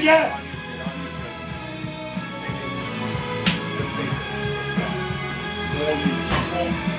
Yeah. Let's take this. Let's